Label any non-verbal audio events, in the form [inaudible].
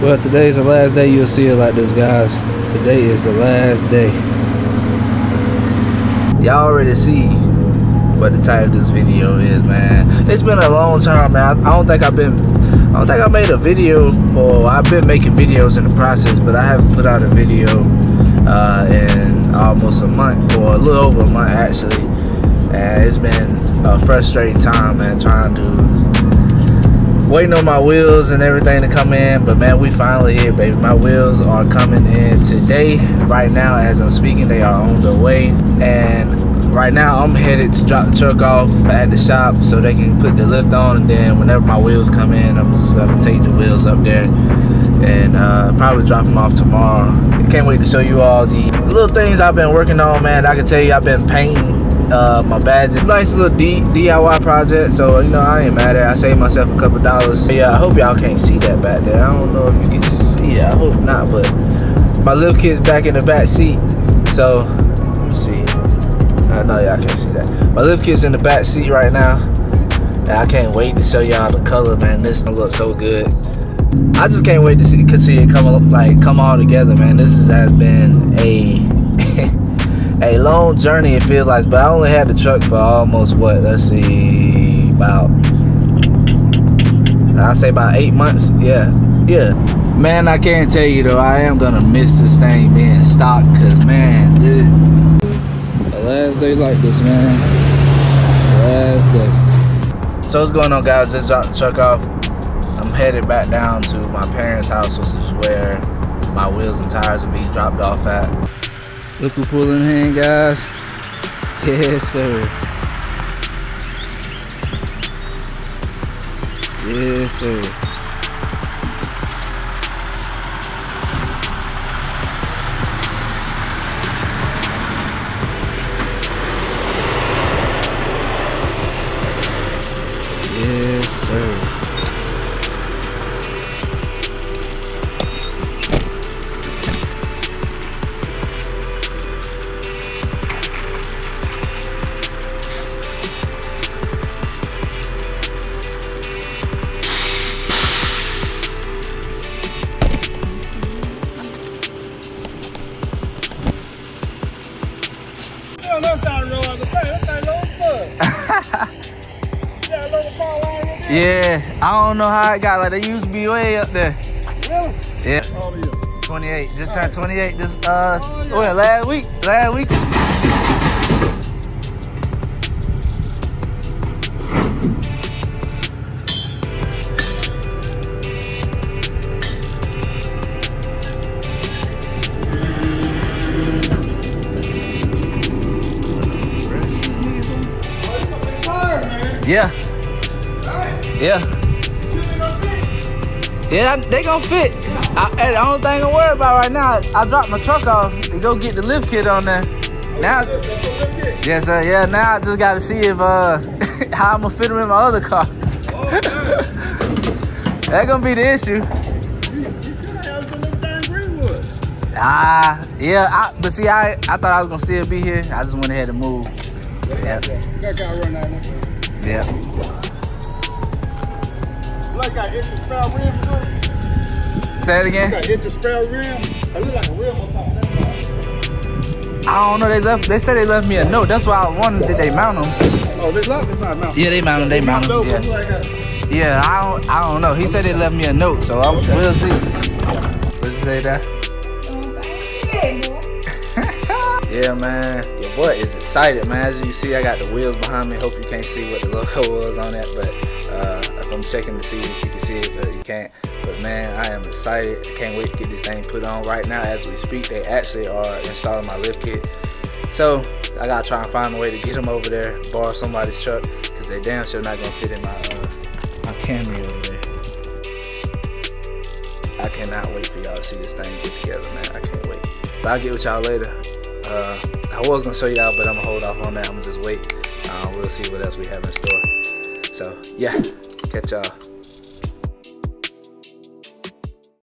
Well, today's the last day you'll see it like this, guys. Today is the last day. Y'all already see what the title of this video is, man. It's been a long time, man. I don't think I've been, I don't think I made a video, or I've been making videos in the process, but I haven't put out a video uh, in almost a month, or a little over a month actually. And it's been a frustrating time, man, trying to waiting on my wheels and everything to come in but man we finally here baby. My wheels are coming in today. Right now as i'm speaking they are on the way. And right now I'm headed to drop the truck off at the shop so they can put the lift on. And then whenever my wheels come in I'm just gonna take the wheels up there and uh, probably drop them off tomorrow. Can't wait to show you all the little things I've been working on man. I can tell you I've been painting uh, my badges nice little D DIY project so you know I ain't mad at it I saved myself a couple dollars but yeah I hope y'all can't see that back there I don't know if you can see it I hope not but my little kid's back in the back seat so let me see I know y'all can't see that. My little kid's in the back seat right now. And I can't wait to show y'all the color, man. This looks so good. I just can't wait to see, see it come like come all together, man. This has been a a long journey. It feels like, but I only had the truck for almost what? Let's see, about I say about eight months. Yeah, yeah. Man, I can't tell you though. I am gonna miss this thing being stock, cause man, dude the last day like this, man. Last day. So what's going on, guys? Just dropped the truck off. I'm headed back down to my parents' house, which is where my wheels and tires will be dropped off at. Look who pulling in, guys. Yes, sir. Yes, sir. [laughs] Yeah, I don't know how it got like they used to be way up there. Really? Yeah. 28. Just turned 28 this uh oh, oh yeah, last week. Last week. Yeah. Yeah. Yeah, they gonna fit. I, the only thing I'm worried about right now, I dropped my truck off and go get the lift kit on there. Now, yes, sir. Yeah, now I just gotta see if uh [laughs] how I'm gonna fit them in my other car. [laughs] That's gonna be the issue. Ah, yeah, I, but see, I I thought I was gonna still be here. I just went ahead and moved. Yeah. Yeah like got extra spare rims to. Say it again. got extra spare rim. I look like a rim on top I don't know. They left. They said they left me a note. That's why I wondered did they mount them. Oh, they left. They mount them. Yeah, they mount them. They mount them. Yeah. Yeah, I don't. I don't know. He said they left me a note, so I'm, okay. we'll see. What's he say that? [laughs] yeah, man. Boy is excited, man. As you see, I got the wheels behind me. Hope you can't see what the logo [laughs] was on it, but. Uh, I'm checking to see if you can see it, but you can't. But man, I am excited. I can't wait to get this thing put on right now as we speak. They actually are installing my lift kit. So I gotta try and find a way to get them over there, borrow somebody's truck, because they damn sure not gonna fit in my uh, my Camry over there. I cannot wait for y'all to see this thing get together, man. I can't wait. But I'll get with y'all later. Uh, I was gonna show y'all, but I'm gonna hold off on that. I'm gonna just wait. Uh, we'll see what else we have in store. So yeah. Catch y'all.